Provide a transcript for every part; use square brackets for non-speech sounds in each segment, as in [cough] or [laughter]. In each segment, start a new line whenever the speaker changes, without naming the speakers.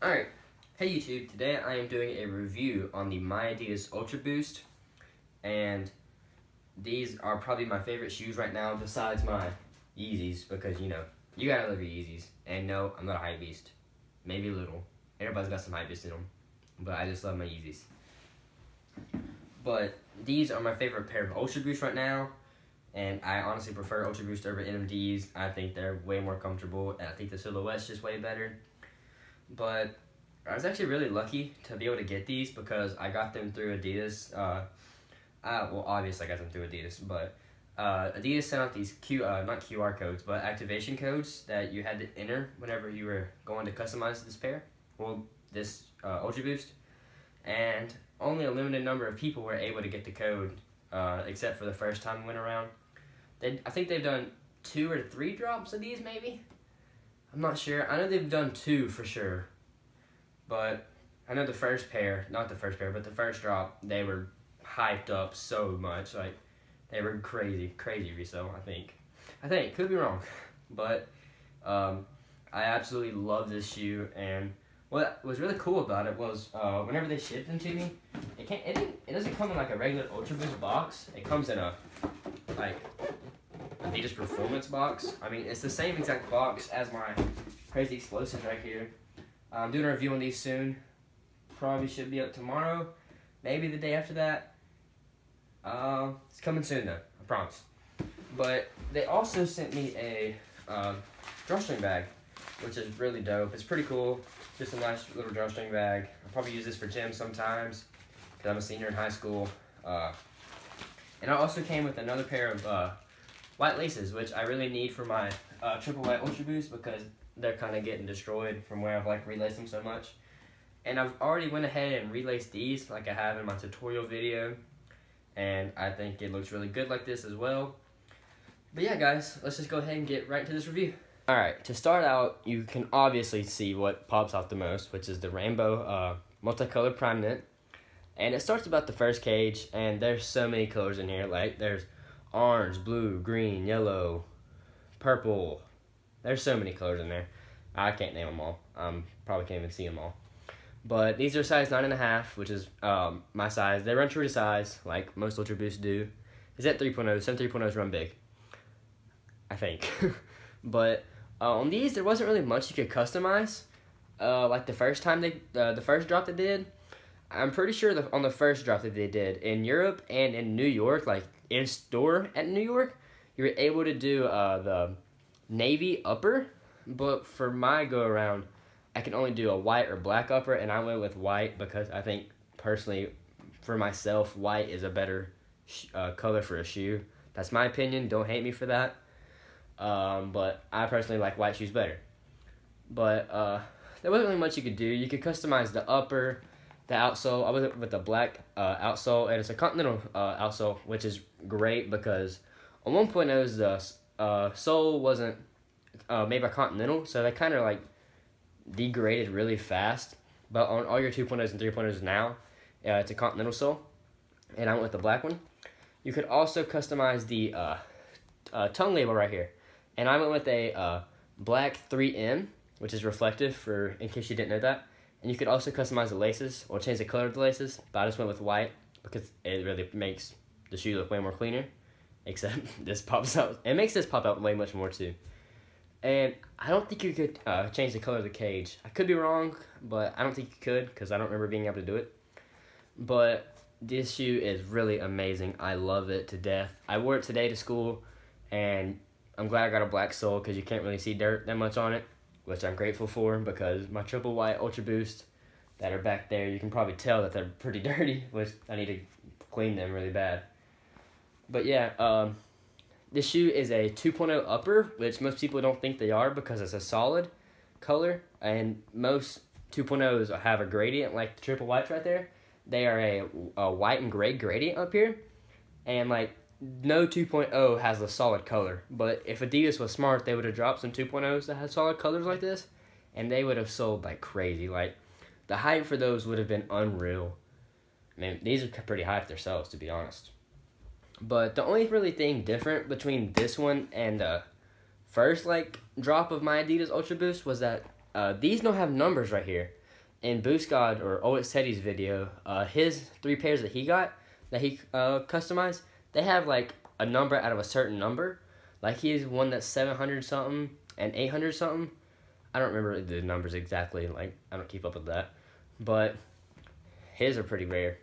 Alright, hey YouTube, today I am doing a review on the My Adidas Ultra Boost, and these are probably my favorite shoes right now besides my Yeezys, because you know, you gotta love your Yeezys, and no, I'm not a hype beast, maybe a little, everybody's got some hype beast in them, but I just love my Yeezys. But these are my favorite pair of Ultra Boost right now, and I honestly prefer Ultra Boost over NMDs, I think they're way more comfortable, and I think the silhouette's just way better. But I was actually really lucky to be able to get these because I got them through Adidas. Uh, uh, well, obviously I got them through Adidas, but uh, Adidas sent out these Q, uh, not QR codes, but activation codes that you had to enter whenever you were going to customize this pair, well, this uh, Ultra Boost, and only a limited number of people were able to get the code, uh, except for the first time we went around. They, I think they've done two or three drops of these, maybe. I'm not sure. I know they've done two for sure. But I know the first pair, not the first pair, but the first drop, they were hyped up so much. Like, they were crazy, crazy resale, I think. I think, could be wrong. [laughs] But um, I absolutely love this shoe. And what was really cool about it was uh, whenever they shipped them to me, it can't, it, it doesn't come in like a regular Ultra Boost box. It comes in a, like, Adidas Performance box. I mean, it's the same exact box as my Crazy Explosives right here. I'm doing a review on these soon. Probably should be up tomorrow. Maybe the day after that. Uh, it's coming soon though, I promise. But they also sent me a um, drawstring bag, which is really dope. It's pretty cool. Just a nice little drawstring bag. I'll probably use this for gym sometimes because I'm a senior in high school. Uh, and I also came with another pair of uh, white laces, which I really need for my uh, triple white ultra boost because they're kind of getting destroyed from where I've like relaced them so much. And I've already went ahead and relaced these like I have in my tutorial video. And I think it looks really good like this as well. But yeah guys, let's just go ahead and get right into this review. Alright, to start out, you can obviously see what pops off the most, which is the rainbow uh, multicolored Primeknit. And it starts about the first cage, and there's so many colors in here. Like, there's orange, blue, green, yellow, purple. There's so many colors in there. I can't name them all. Um, probably can't even see them all. But these are size nine and a half, which is um, my size. They run true to size, like most Ultra Boosts do. Is that 3.0? Some 3.0s run big. I think. [laughs] but uh, on these, there wasn't really much you could customize. Uh, like the first time they, uh, the first drop they did, I'm pretty sure the, on the first drop that they did in Europe and in New York, like in store at New York, you were able to do uh, the navy upper, but for my go around, I can only do a white or black upper, and I went with white because I think personally, for myself, white is a better uh, color for a shoe. That's my opinion. Don't hate me for that. Um, but I personally like white shoes better. But uh, there wasn't really much you could do. You could customize the upper, the outsole. I was with the black uh, outsole, and it's a Continental uh, outsole, which is great because on 1.0s the uh, sole wasn't uh, made by Continental, so they kind of like degraded really fast. But on all your 2.0s and 3.0s now, uh, it's a Continental sole, and I went with the black one. You could also customize the uh, uh, tongue label right here, and I went with a uh, black 3M, which is reflective for in case you didn't know that. And you could also customize the laces or change the color of the laces, but I just went with white because it really makes the shoe look way more cleaner. Except [laughs] this pops out. It makes this pop out way much more too. And I don't think you could uh, change the color of the cage. I could be wrong, but I don't think you could because I don't remember being able to do it. But this shoe is really amazing. I love it to death. I wore it today to school, and I'm glad I got a black sole because you can't really see dirt that much on it, which I'm grateful for because my triple white Ultra Boost that are back there, you can probably tell that they're pretty [laughs] dirty, which I need to clean them really bad. But yeah, um, this shoe is a 2.0 upper, which most people don't think they are because it's a solid color, and most 2.0s have a gradient like the triple whites right there. They are a, a white and gray gradient up here, and like no 2.0 has a solid color. But if Adidas was smart, they would have dropped some 2.0s that had solid colors like this, and they would have sold like crazy. Like the hype for those would have been unreal. I mean, these are pretty hyped themselves, to be honest. But the only really thing different between this one and the first like drop of my Adidas Ultra Boost was that uh, these don't have numbers right here. in Boost God or Otis Teddy's video, uh, his three pairs that he got that he uh, customized, they have like a number out of a certain number. Like he's one that's seven hundred something and eight hundred something. I don't remember the numbers exactly. Like I don't keep up with that, but his are pretty rare,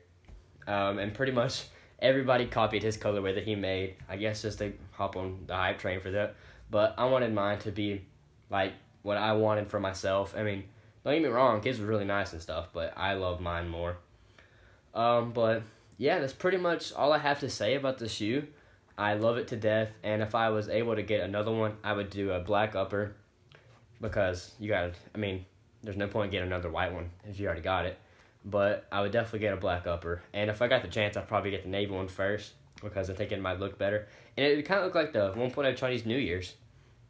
um, and pretty much everybody copied his colorway that he made. I guess just to hop on the hype train for that. But I wanted mine to be like what I wanted for myself. I mean, don't get me wrong, his was really nice and stuff, but I love mine more. Um, but yeah, that's pretty much all I have to say about the shoe. I love it to death, and if I was able to get another one, I would do a black upper because you got. I mean, there's no point getting another white one if you already got it. But I would definitely get a black upper, and if I got the chance, I'd probably get the navy one first because I think it might look better. And it kind of looked like the 1.0 Chinese New Year's,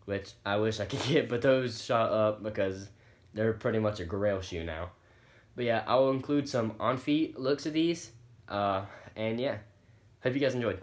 which I wish I could [laughs] get, but those shot up because they're pretty much a grail shoe now. But yeah, I will include some on feet looks of these. Uh, and yeah, hope you guys enjoyed.